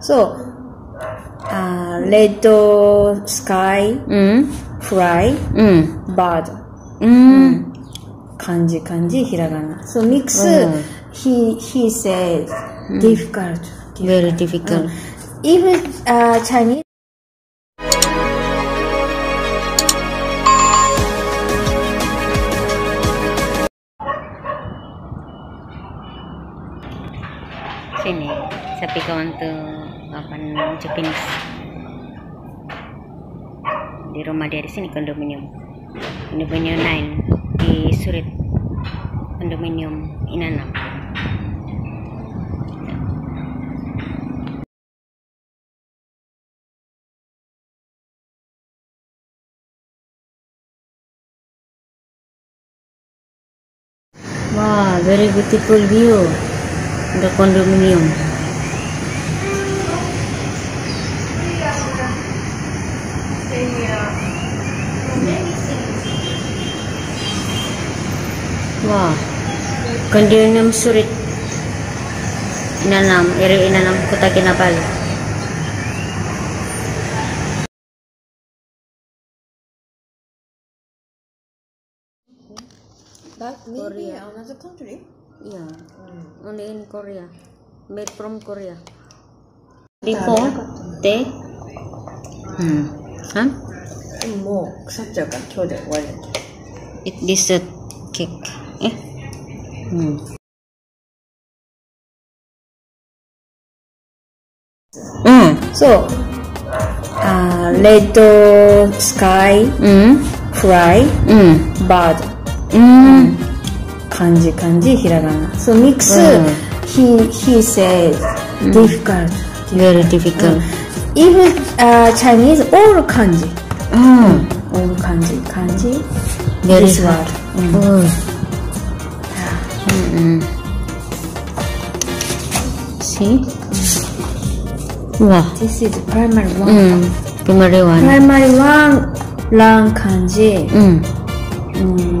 So, uh, red sky, mm. fly, mm. bird. Mm. mm. Kanji, kanji, hiragana. So mix, mm. he, he says, mm. difficult, difficult. Very difficult. Mm. Even uh, Chinese. Sini, sapi kawan tuh. Apa Japanese di rumah dari sini kondominium. Kondominium 9 di Surit. Kondominium Inanam. Wah, very beautiful view. The condominium. Ganda yun yung surit. Inanam, iri inanam kuta kinapal. But maybe Korea. another country? Yeah. Mm. Only in Korea. Made from Korea. Before they hmm. huh? 뭐 삭제가 초대 원래 It is a cake. eh hmm. Mm. So, uh, red sky, mm. fly, mm. bird. Mm. Kanji, kanji, hiragana. So mix. Mm. He he says hmm. difficult. Very difficult. Hmm. If uh, Chinese all kanji. Mm. All kanji, kanji. Very this hard. word. Mm. See? Wah. this is primary one Hmm. Primary one. primary one learn kanji. Hmm. mm,